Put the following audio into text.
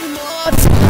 one more time.